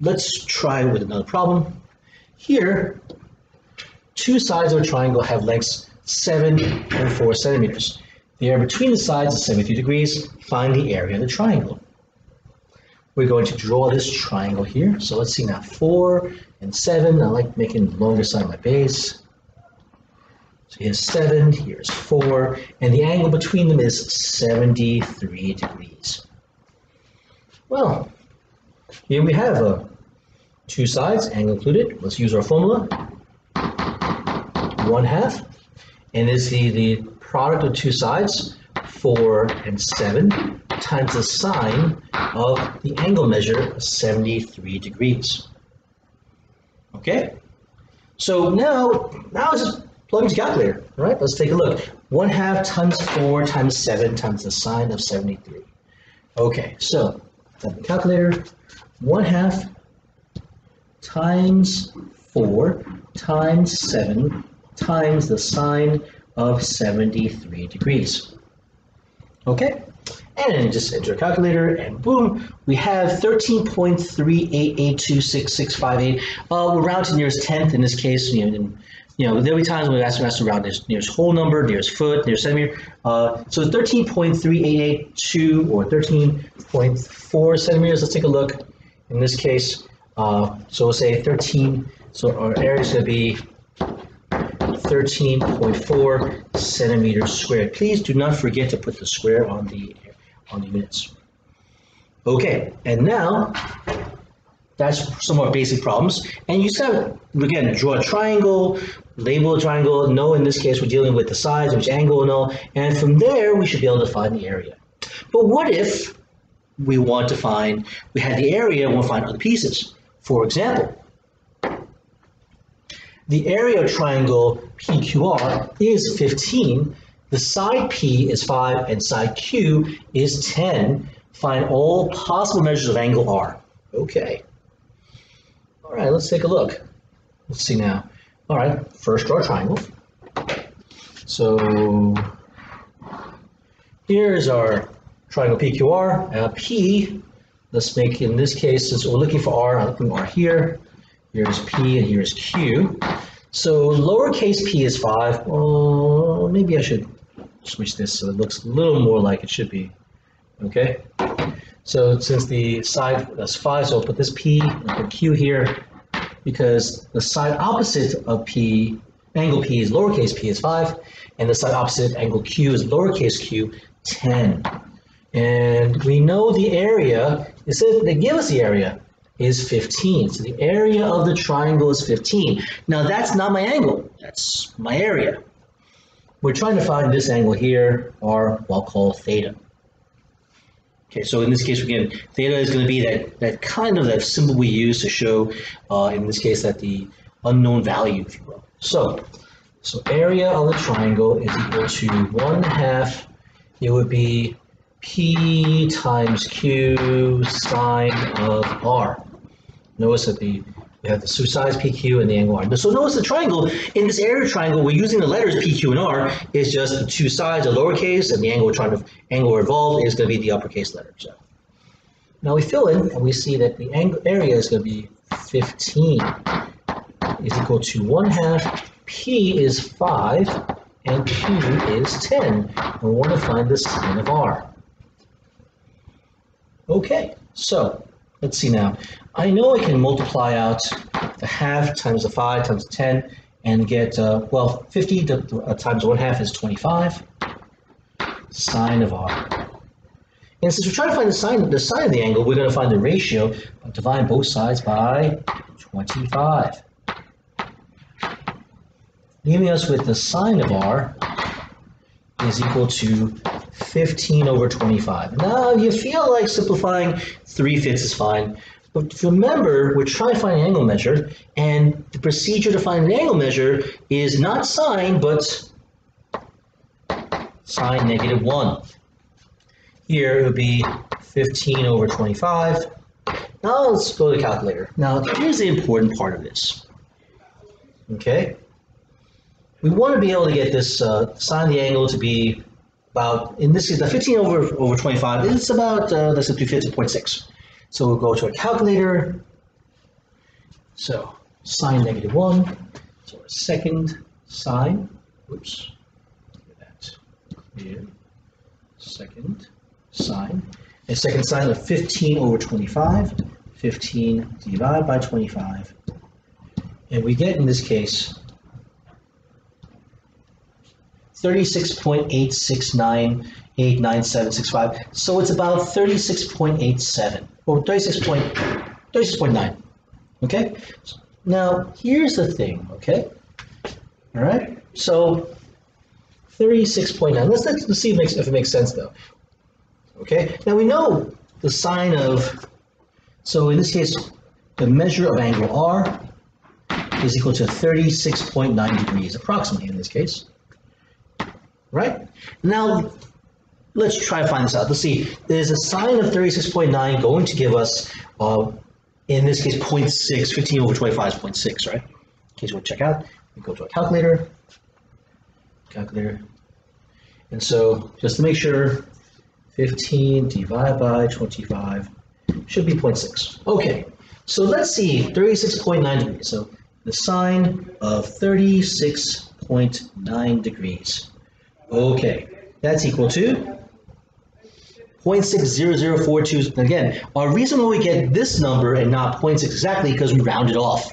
let's try with another problem. Here, two sides of a triangle have lengths 7 and 4 centimeters. The area between the sides is 73 degrees. Find the area of the triangle. We're going to draw this triangle here. So let's see now, 4 and 7. I like making the longer side of my base. So here's 7, here's 4, and the angle between them is 73 degrees. Well, here we have uh, two sides, angle included. Let's use our formula. 1 half, and this is the, product of two sides, 4 and 7, times the sine of the angle measure, 73 degrees. Okay? So now, now it's just plug into calculator, right? Let's take a look. 1 half times 4 times 7 times the sine of 73. Okay, so calculator, 1 half times 4 times 7 times the sine of 73 degrees. Okay, and just enter a calculator and boom, we have 13.388266658. Uh, we're rounding to nearest tenth in this case. You know, and, you know, there'll be times when we ask to round nearest, nearest whole number, nearest foot, nearest centimeter. Uh, so 13.3882 or 13.4 centimeters. Let's take a look. In this case, uh, so we'll say 13. So our area is going to be 13.4 centimeters squared. Please do not forget to put the square on the on the units. Okay, and now that's some more basic problems. And you said again, draw a triangle, label a triangle. No, in this case, we're dealing with the sides, which angle and all. And from there, we should be able to find the area. But what if we want to find, we had the area we'll find other pieces? For example, the area of triangle PQR is 15. The side P is 5 and side Q is 10. Find all possible measures of angle R. Okay. All right, let's take a look. Let's see now. All right, first draw a triangle. So here's our triangle PQR. Uh, P, let's make in this case, since we're looking for R, I'm looking for R here. Here's P and here's Q. So lowercase p is 5. Oh, maybe I should switch this so it looks a little more like it should be. Okay? So since the side that's 5, so I'll put this p and put q here because the side opposite of p, angle p is lowercase p is 5, and the side opposite angle q is lowercase q, 10. And we know the area, it says they give us the area, is 15. So the area of the triangle is 15. Now that's not my angle, that's my area. We're trying to find this angle here, or I'll call theta. Okay, so in this case, again, theta is going to be that, that kind of that symbol we use to show, uh, in this case, that the unknown value, if you will. So, so area of the triangle is equal to 1 half, it would be P times Q sine of R. Notice that the we have the two sides PQ and the angle R. So notice the triangle, in this area triangle, we're using the letters PQ and R, is just the two sides are lowercase and the angle we're trying to angle involved is going to be the uppercase letter. So now we fill in and we see that the angle area is going to be 15 is equal to 1 half P is 5 and Q is 10. And we want to find the sine of R. Okay, so let's see now. I know I can multiply out the half times the 5 times the 10 and get, uh, well, 50 to, uh, times 1 half is 25 sine of r. And since we're trying to find the sine, the sine of the angle, we're going to find the ratio by dividing both sides by 25. Leaving us with the sine of r is equal to 15 over 25. Now, if you feel like simplifying, 3 fifths is fine. But remember, we're trying to find an angle measure, and the procedure to find an angle measure is not sine, but sine negative 1. Here it would be 15 over 25. Now let's go to the calculator. Now here's the important part of this. Okay? We want to be able to get this uh, sine of the angle to be about, in this case, the 15 over, over 25, it's about, uh, let's say 350.6. So we'll go to a calculator, So sine negative 1, so our second sine, oops, get that. Clear, second sine, and second sine of 15 over 25, 15 divided by 25, and we get in this case 36.86989765. So it's about 36.87 or 36.36.9. Okay? Now, here's the thing, okay? All right? So 36.9. Let's, let's, let's see if it, makes, if it makes sense though. Okay? Now we know the sine of, so in this case, the measure of angle R is equal to 36.9 degrees, approximately in this case right? Now, let's try to find this out. Let's see, there's a sine of 36.9 going to give us, uh, in this case, 0.6, 15 over 25 is 0.6, right? In case you want to check out, we go to a calculator, calculator, and so just to make sure, 15 divided by 25 should be 0.6. Okay, so let's see, 36.9 degrees. So the sine of 36.9 degrees. Okay, that's equal to 0.60042. Again, our reason why we get this number and not 0.6 exactly because we round it off.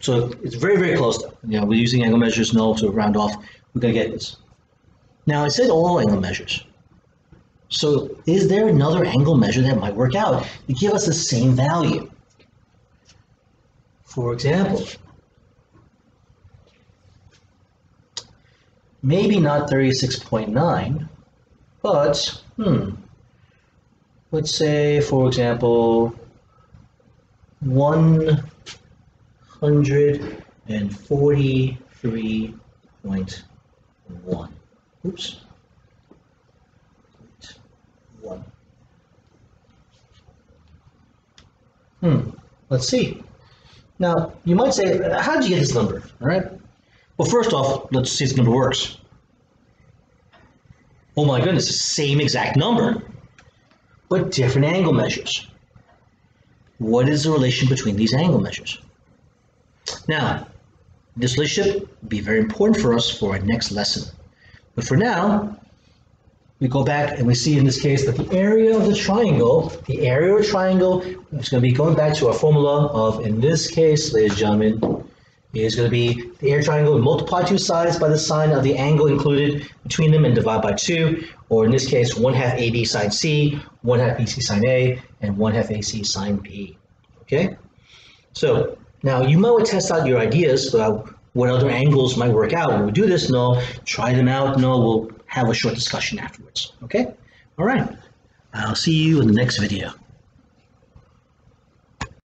So it's very, very close though. You know, we're using angle measures, no, to round off, we're gonna get this. Now I said all angle measures. So is there another angle measure that might work out to give us the same value? For example, maybe not 36.9, but, hmm, let's say, for example, 143.1. Oops. One. Hmm, let's see. Now, you might say, how did you get this number? All right. Well, first off, let's see if the number works. Oh my goodness, the same exact number, but different angle measures. What is the relation between these angle measures? Now, this relationship will be very important for us for our next lesson. But for now, we go back and we see in this case that the area of the triangle, the area of a triangle is going to be going back to our formula of, in this case, ladies and gentlemen, is going to be the area triangle multiply two sides by the sine of the angle included between them and divide by two, or in this case, one half AB sine C, one half BC sine A, and one half AC sine B. Okay? So now you might want to test out your ideas about what other angles might work out. When we do this, no, try them out. No, we'll have a short discussion afterwards. Okay? All right. I'll see you in the next video.